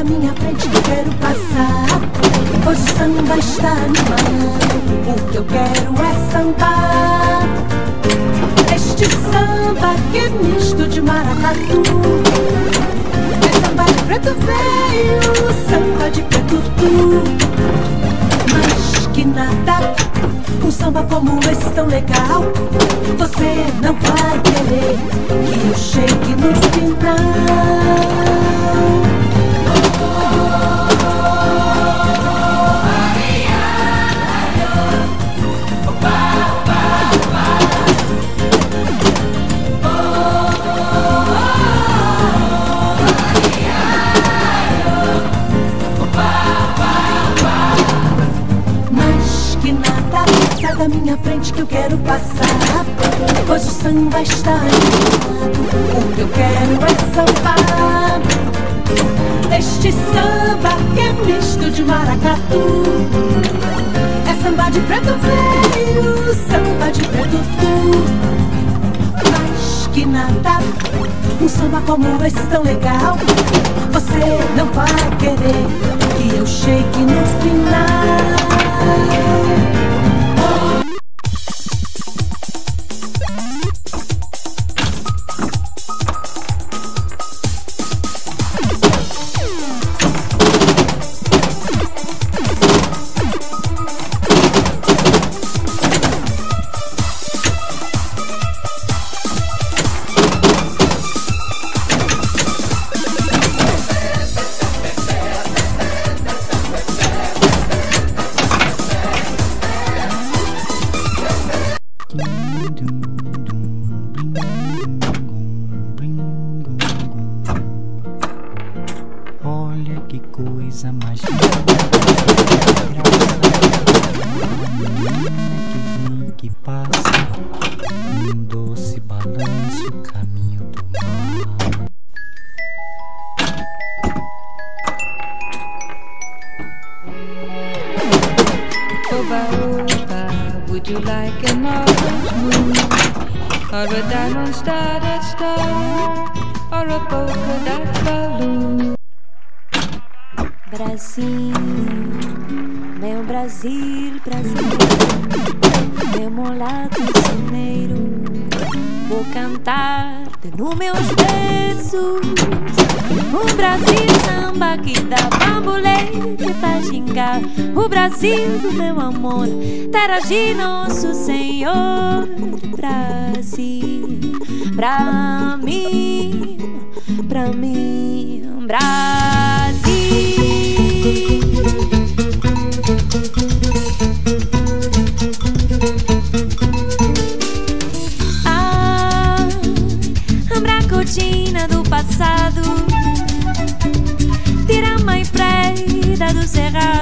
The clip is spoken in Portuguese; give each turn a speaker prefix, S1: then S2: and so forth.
S1: da minha frente eu quero passar. Hoje o samba está animado. O que eu quero é sambar. Este samba que é misto de maracatu. É samba de preto veio, samba de preto tu. Mas que nada, um samba como esse tão legal. Você não vai querer que eu chegue no final. Da minha frente que eu quero passar. Pois o samba está animado O que eu quero é sambar. Este samba que é misto de maracatu. É samba de preto velho, samba de preto tu. Mais que nada, um samba como esse tão legal. Você não vai querer que eu chegue no final
S2: que coisa mais linda. que que passa, um doce balanço, caminho do mar.
S3: Oba, oba, would you like an orange moon? Or a diamond studded star? Or a polka dot?
S4: Brasil, meu Brasil brasileiro, meu mulato cineiro, vou cantar no meus versos. O Brasil samba que dá bambolê que faz gingar. O Brasil do meu amor, terra de nosso Senhor. Brasil, pra mim, pra mim, Brasil. Cortina do passado. Tira a mãe preta do cerrado